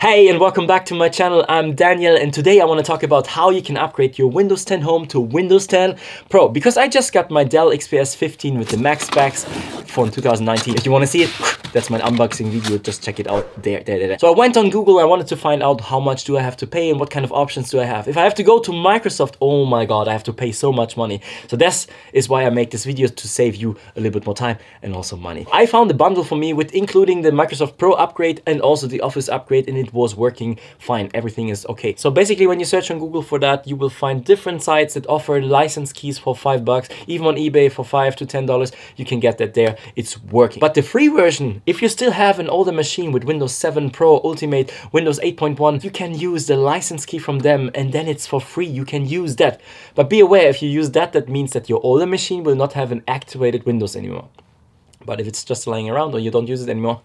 Hey and welcome back to my channel, I'm Daniel and today I want to talk about how you can upgrade your Windows 10 Home to Windows 10 Pro because I just got my Dell XPS 15 with the max specs from 2019. If you want to see it, that's my unboxing video, just check it out there, there, there. So I went on Google, I wanted to find out how much do I have to pay and what kind of options do I have. If I have to go to Microsoft, oh my god, I have to pay so much money. So this is why I make this video to save you a little bit more time and also money. I found a bundle for me with including the Microsoft Pro upgrade and also the Office upgrade and it was working fine. Everything is okay. So basically when you search on Google for that, you will find different sites that offer license keys for five bucks. Even on eBay for five to ten dollars, you can get that there. It's working. But the free version, if you still have an older machine with Windows 7 Pro, Ultimate, Windows 8.1, you can use the license key from them and then it's for free. You can use that. But be aware, if you use that, that means that your older machine will not have an activated Windows anymore. But if it's just lying around or you don't use it anymore,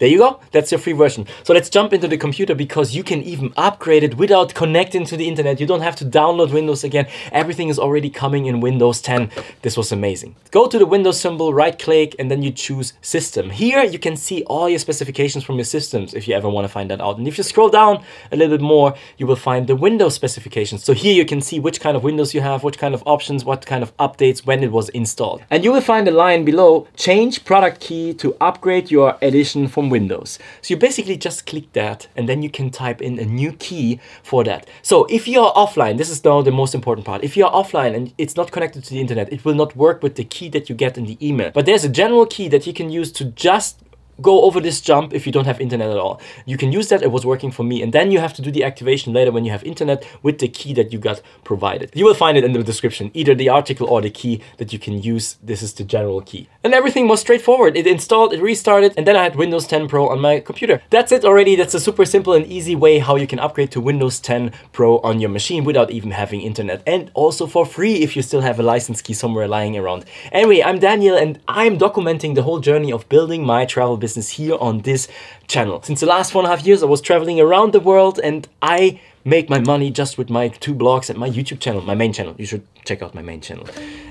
there you go, that's your free version. So let's jump into the computer because you can even upgrade it without connecting to the internet. You don't have to download Windows again. Everything is already coming in Windows 10. This was amazing. Go to the Windows symbol, right click, and then you choose system. Here you can see all your specifications from your systems if you ever want to find that out. And if you scroll down a little bit more, you will find the Windows specifications. So here you can see which kind of Windows you have, which kind of options, what kind of updates, when it was installed. And you will find a line below, change product key to upgrade your edition from Windows. So you basically just click that and then you can type in a new key for that. So if you're offline, this is now the most important part. If you're offline and it's not connected to the internet, it will not work with the key that you get in the email. But there's a general key that you can use to just go over this jump if you don't have internet at all. You can use that, it was working for me. And then you have to do the activation later when you have internet with the key that you got provided. You will find it in the description, either the article or the key that you can use. This is the general key. And everything was straightforward. It installed, it restarted, and then I had Windows 10 Pro on my computer. That's it already. That's a super simple and easy way how you can upgrade to Windows 10 Pro on your machine without even having internet. And also for free if you still have a license key somewhere lying around. Anyway, I'm Daniel and I'm documenting the whole journey of building my travel business business here on this channel. Since the last four and a half years, I was traveling around the world and I make my money just with my two blogs and my YouTube channel, my main channel. You should check out my main channel.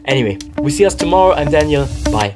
Anyway, we see us tomorrow. I'm Daniel. Bye.